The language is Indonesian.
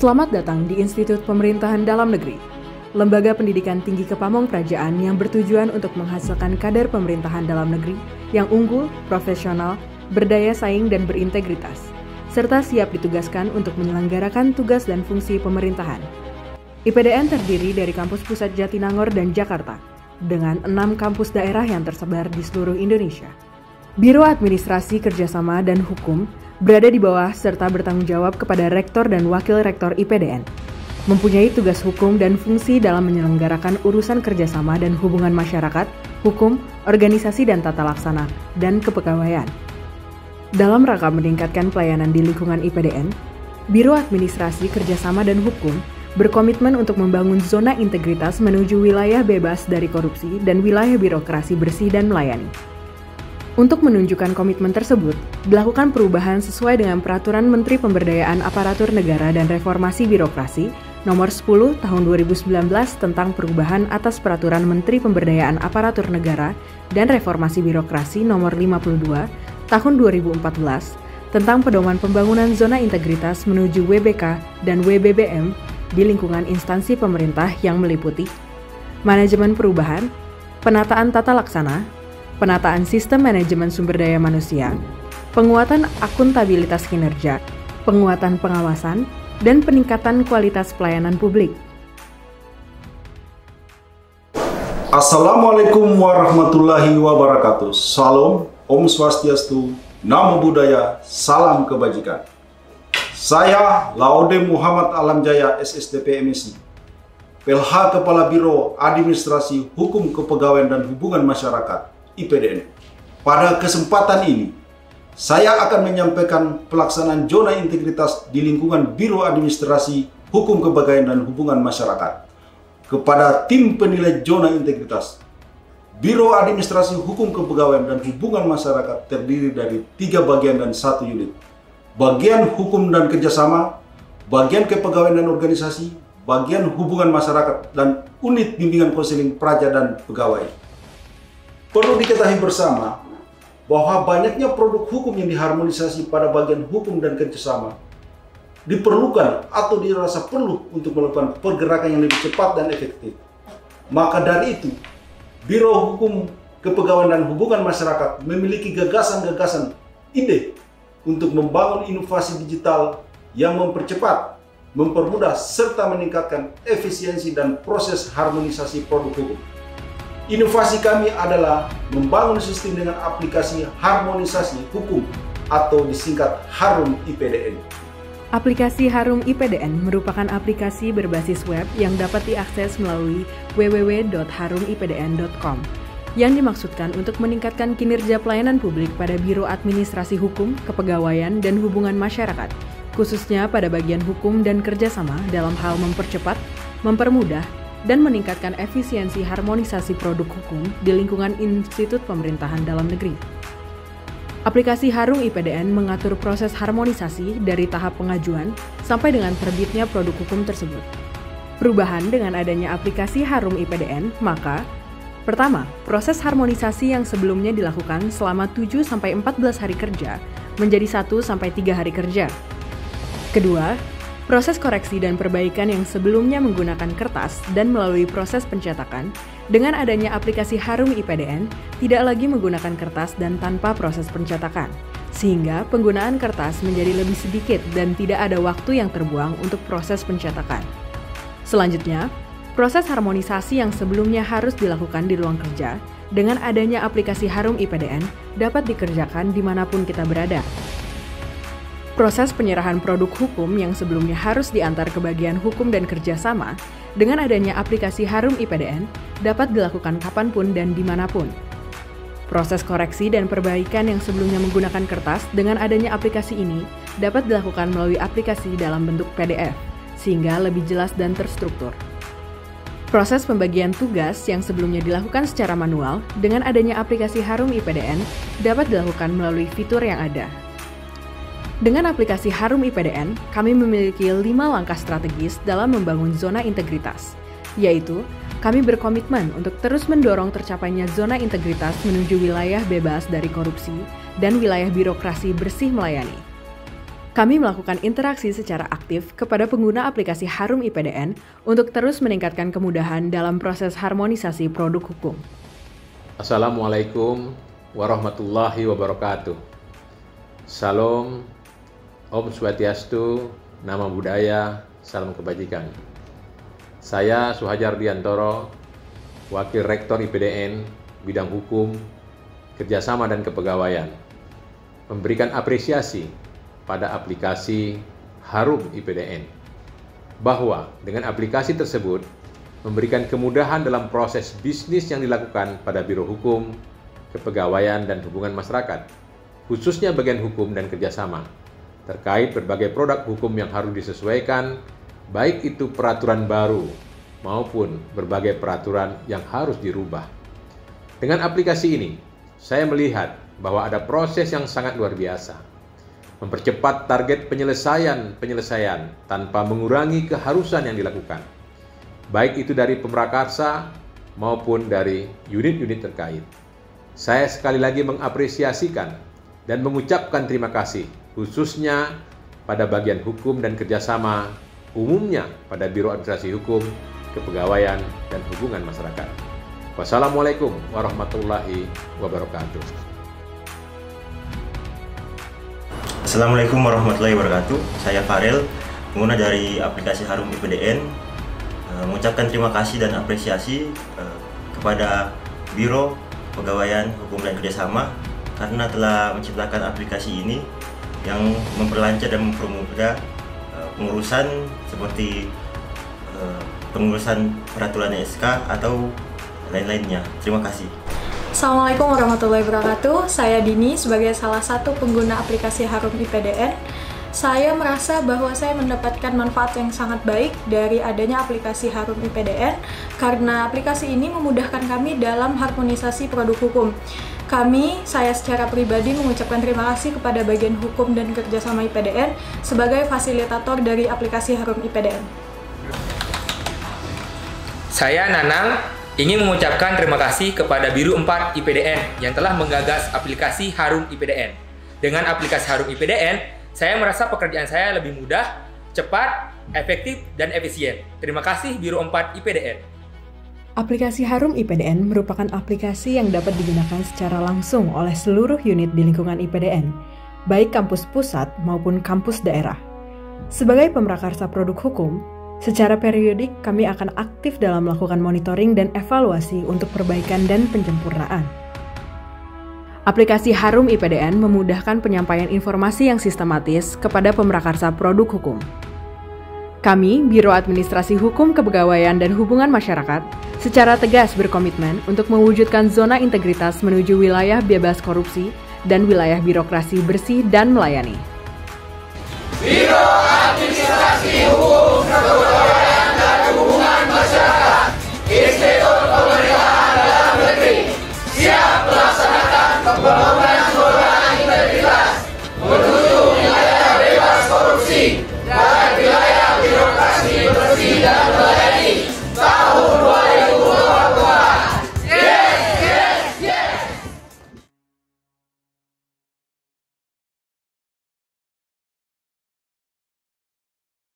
Selamat datang di Institut Pemerintahan Dalam Negeri, lembaga pendidikan tinggi kepamong kerajaan yang bertujuan untuk menghasilkan kader pemerintahan dalam negeri yang unggul, profesional, berdaya saing dan berintegritas, serta siap ditugaskan untuk menyelenggarakan tugas dan fungsi pemerintahan. IPDN terdiri dari kampus pusat Jatinangor dan Jakarta, dengan enam kampus daerah yang tersebar di seluruh Indonesia. Biro Administrasi Kerjasama dan Hukum berada di bawah serta bertanggung jawab kepada Rektor dan Wakil Rektor IPDN. Mempunyai tugas hukum dan fungsi dalam menyelenggarakan urusan kerjasama dan hubungan masyarakat, hukum, organisasi dan tata laksana, dan kepegawaian. Dalam rangka meningkatkan pelayanan di lingkungan IPDN, Biro Administrasi Kerjasama dan Hukum berkomitmen untuk membangun zona integritas menuju wilayah bebas dari korupsi dan wilayah birokrasi bersih dan melayani. Untuk menunjukkan komitmen tersebut, dilakukan perubahan sesuai dengan Peraturan Menteri Pemberdayaan Aparatur Negara dan Reformasi Birokrasi Nomor 10 Tahun 2019 tentang perubahan atas Peraturan Menteri Pemberdayaan Aparatur Negara dan Reformasi Birokrasi Nomor 52 Tahun 2014 tentang pedoman pembangunan zona integritas menuju WBK dan WBBM di lingkungan instansi pemerintah yang meliputi manajemen perubahan, penataan tata laksana, penataan sistem manajemen sumber daya manusia, penguatan akuntabilitas kinerja, penguatan pengawasan, dan peningkatan kualitas pelayanan publik. Assalamualaikum warahmatullahi wabarakatuh. Salam, Om Swastiastu, Namo Buddhaya, Salam Kebajikan. Saya Laude Muhammad Alam Jaya SSDP MSI, PLH Kepala Biro Administrasi Hukum Kepegawaian dan Hubungan Masyarakat IPDN. Pada kesempatan ini, saya akan menyampaikan pelaksanaan zona integritas di lingkungan Biro Administrasi Hukum Kepegawaian dan Hubungan Masyarakat kepada tim penilai zona integritas. Biro Administrasi Hukum Kepegawaian dan Hubungan Masyarakat terdiri dari tiga bagian dan satu unit bagian hukum dan kerjasama, bagian kepegawaian dan organisasi, bagian hubungan masyarakat, dan unit bimbingan konseling praja dan pegawai. Perlu diketahui bersama bahwa banyaknya produk hukum yang diharmonisasi pada bagian hukum dan kerjasama diperlukan atau dirasa perlu untuk melakukan pergerakan yang lebih cepat dan efektif. Maka dari itu, Biro Hukum Kepegawaian dan Hubungan Masyarakat memiliki gagasan-gagasan ide untuk membangun inovasi digital yang mempercepat, mempermudah, serta meningkatkan efisiensi dan proses harmonisasi produk hukum. Inovasi kami adalah membangun sistem dengan aplikasi harmonisasi hukum atau disingkat Harum IPDN. Aplikasi Harum IPDN merupakan aplikasi berbasis web yang dapat diakses melalui www.harumipdn.com yang dimaksudkan untuk meningkatkan kinerja pelayanan publik pada Biro Administrasi Hukum, Kepegawaian, dan Hubungan Masyarakat, khususnya pada bagian hukum dan kerjasama dalam hal mempercepat, mempermudah, dan meningkatkan efisiensi harmonisasi produk hukum di lingkungan institut pemerintahan dalam negeri. Aplikasi Harum IPDN mengatur proses harmonisasi dari tahap pengajuan sampai dengan terbitnya produk hukum tersebut. Perubahan dengan adanya aplikasi Harum IPDN, maka Pertama, proses harmonisasi yang sebelumnya dilakukan selama 7-14 hari kerja menjadi 1-3 hari kerja. Kedua, proses koreksi dan perbaikan yang sebelumnya menggunakan kertas dan melalui proses pencetakan, dengan adanya aplikasi Harum IPDN, tidak lagi menggunakan kertas dan tanpa proses pencetakan, sehingga penggunaan kertas menjadi lebih sedikit dan tidak ada waktu yang terbuang untuk proses pencetakan. Selanjutnya, Proses harmonisasi yang sebelumnya harus dilakukan di ruang kerja, dengan adanya aplikasi Harum IPDN dapat dikerjakan di mana pun kita berada. Proses penyerahan produk hukum yang sebelumnya harus diantar ke bagian hukum dan kerjasama, dengan adanya aplikasi Harum IPDN dapat dilakukan kapan pun dan di mana pun. Proses koreksi dan perbaikan yang sebelumnya menggunakan kertas dengan adanya aplikasi ini dapat dilakukan melalui aplikasi dalam bentuk PDF, sehingga lebih jelas dan terstruktur. Proses pembagian tugas yang sebelumnya dilakukan secara manual dengan adanya aplikasi Harum IPDN dapat dilakukan melalui fitur yang ada. Dengan aplikasi Harum IPDN, kami memiliki lima langkah strategis dalam membangun zona integritas, yaitu kami berkomitmen untuk terus mendorong tercapainya zona integritas menuju wilayah bebas dari korupsi dan wilayah birokrasi bersih melayani. Kami melakukan interaksi secara aktif kepada pengguna aplikasi Harum IPDN untuk terus meningkatkan kemudahan dalam proses harmonisasi produk hukum. Assalamualaikum warahmatullahi wabarakatuh. Salam, Om Swastiastu, Nama Budaya, Salam Kebajikan. Saya Suhajar Diantoro, Wakil Rektor IPDN, Bidang Hukum, Kerjasama dan Kepegawaian. Memberikan apresiasi pada aplikasi Harum IPDN bahwa dengan aplikasi tersebut memberikan kemudahan dalam proses bisnis yang dilakukan pada Biro Hukum, Kepegawaian, dan Hubungan Masyarakat, khususnya bagian hukum dan kerjasama, terkait berbagai produk hukum yang harus disesuaikan, baik itu peraturan baru maupun berbagai peraturan yang harus dirubah. Dengan aplikasi ini, saya melihat bahwa ada proses yang sangat luar biasa, mempercepat target penyelesaian-penyelesaian tanpa mengurangi keharusan yang dilakukan, baik itu dari pemrakarsa maupun dari unit-unit terkait. Saya sekali lagi mengapresiasikan dan mengucapkan terima kasih khususnya pada bagian hukum dan kerjasama umumnya pada Biro Administrasi Hukum, Kepegawaian, dan Hubungan Masyarakat. Wassalamualaikum warahmatullahi wabarakatuh. Assalamualaikum warahmatullahi wabarakatuh. Saya Farel, pengguna dari aplikasi Harum IPDN. Uh, mengucapkan terima kasih dan apresiasi uh, kepada Biro Pegawaian Hukum dan Kerjasama karena telah menciptakan aplikasi ini yang memperlancar dan mempermudah uh, pengurusan seperti pengurusan peraturan SK atau lain-lainnya. Terima kasih. Assalamualaikum warahmatullahi wabarakatuh. Saya Dini sebagai salah satu pengguna aplikasi Harum IPDN. Saya merasa bahwa saya mendapatkan manfaat yang sangat baik dari adanya aplikasi Harum IPDN karena aplikasi ini memudahkan kami dalam harmonisasi produk hukum. Kami, saya secara pribadi mengucapkan terima kasih kepada bagian hukum dan kerjasama IPDN sebagai fasilitator dari aplikasi Harum IPDN. Saya Nanang, ingin mengucapkan terima kasih kepada Biru 4 IPDN yang telah menggagas aplikasi Harum IPDN. Dengan aplikasi Harum IPDN, saya merasa pekerjaan saya lebih mudah, cepat, efektif, dan efisien. Terima kasih Biru 4 IPDN. Aplikasi Harum IPDN merupakan aplikasi yang dapat digunakan secara langsung oleh seluruh unit di lingkungan IPDN, baik kampus pusat maupun kampus daerah. Sebagai pemrakarsa produk hukum, Secara periodik, kami akan aktif dalam melakukan monitoring dan evaluasi untuk perbaikan dan penyempurnaan. Aplikasi Harum IPDN memudahkan penyampaian informasi yang sistematis kepada pemrakarsa produk hukum. Kami, Biro Administrasi Hukum Kepegawaian dan Hubungan Masyarakat, secara tegas berkomitmen untuk mewujudkan zona integritas menuju wilayah bebas korupsi dan wilayah birokrasi bersih dan melayani. Biro Administrasi Hukum Kepegawaian